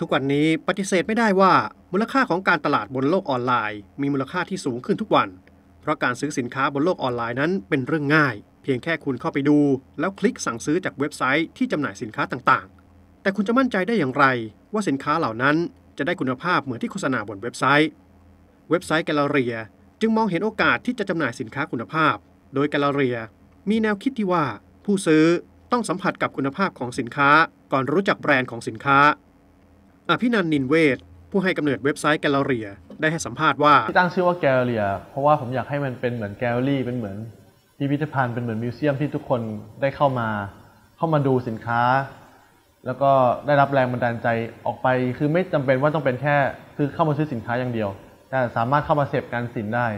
ทุกวันนี้ปฏิเสธไม่ได้ว่ามูลค่าของการตลาดบนโลกออนไลน์ มีมูลค่าที่สูงขึ้นทุกวัน เพราะการซื้อสินค้าบนโลกออนไลน์นั้นเป็นเรื่องง่าย เพียงแค่คุณเข้าไปดู แล้วคลิกสั่งซื้อจากเว็บไซต์ที่จำหน่ายสินค้าต่างๆ แต่คุณจะมั่นใจได้อย่างไร ว่าสินค้าเหล่านั้นจะได้คุณภาพเหมือนที่โฆษณาบนเว็บไซต์ เว็บไซต์แกลเลอรียจึงมองเห็นโอกาสที่จะจำหน่ายสินค้าคุณภาพ โดยแกลเลอรียมีแนวคิดที่ว่า ผู้ซื้อต้องสัมผัสกับคุณภาพของสินค้า ก่อนรู้จักแบรนด์ของสินค้า อภินันท์นินเวศผู้ให้กำเนิดเว็บไซต์ Galleria ได้ให้สัมภาษณ์ว่าที่ตั้งชื่อว่า Galleria เพราะว่าผมอยากให้มันเป็นเหมือนแกลเลอรี่เป็นเหมือนพิพิธภัณฑ์เป็นเหมือน museum ที่ทุกคนได้เข้ามา เข้ามาดูสินค้า แล้วก็ได้รับแรงบันดาลใจออกไป คือไม่จำเป็นว่าต้องเป็นแค่คือเข้ามาซื้อสินค้าอย่างเดียว แต่สามารถเข้ามาเสพงานศิลป์ได้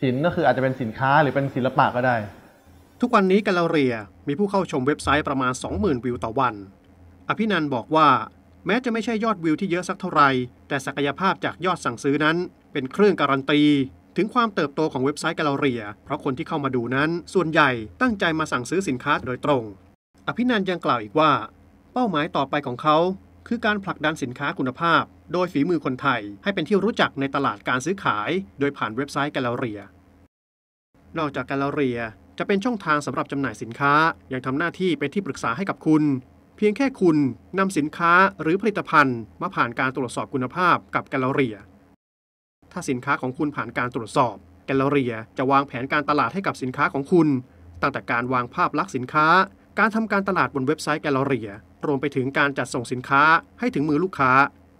ศิลป์ก็คืออาจจะเป็นสินค้าหรือเป็นศิลปะก็ได้ ทุกวันนี้แกลเลอเรียมีผู้เข้าชมเว็บไซต์ประมาณ 20,000 วิวต่อวัน อภินันท์บอกว่า แม้จะไม่ใช่ยอดวิวที่เยอะสักเท่าไหร่ แต่ศักยภาพจากยอดสั่งซื้อนั้น เป็นเครื่องการันตี ถึงความเติบโตของเว็บไซต์แกลเลอเรียเพราะคนที่เข้ามาดูนั้น ส่วนใหญ่ตั้งใจมาสั่งซื้อสินค้าโดยตรง อภินันท์ยังกล่าวอีกว่า เป้าหมายต่อไปของเขา คือการผลักดันสินค้าคุณภาพ โดยฝีมือคนไทย ให้เป็นที่รู้จักในตลาดการซื้อขาย โดยผ่านเว็บไซต์ Galleria นอกจาก Galleria จะเป็นช่องทางสำหรับจำหน่ายสินค้า ยังทำหน้าที่เป็นที่ปรึกษาให้กับคุณ เพียงแค่คุณนำสินค้าหรือผลิตภัณฑ์ มาผ่านการตรวจสอบคุณภาพกับ Galleria ถ้าสินค้าของคุณผ่านการตรวจสอบ Galleria จะวางแผนการตลาดให้กับสินค้าของคุณ ตั้งแต่การวางภาพลักษณ์สินค้า การทำการตลาดบนเว็บไซต์ Galleriaรวมไปถึงการจัดส่งสินค้าให้ถึงมือลูกค้า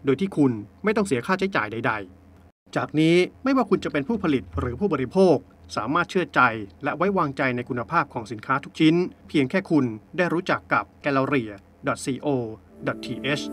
โดยที่คุณไม่ต้องเสียค่าใช้จ่ายใด ๆ จากนี้ไม่ว่าคุณจะเป็นผู้ผลิตหรือผู้บริโภค สามารถเชื่อใจและไว้วางใจในคุณภาพของสินค้าทุกชิ้น เพียงแค่คุณได้รู้จักกับแกลลอรี่ www.co.th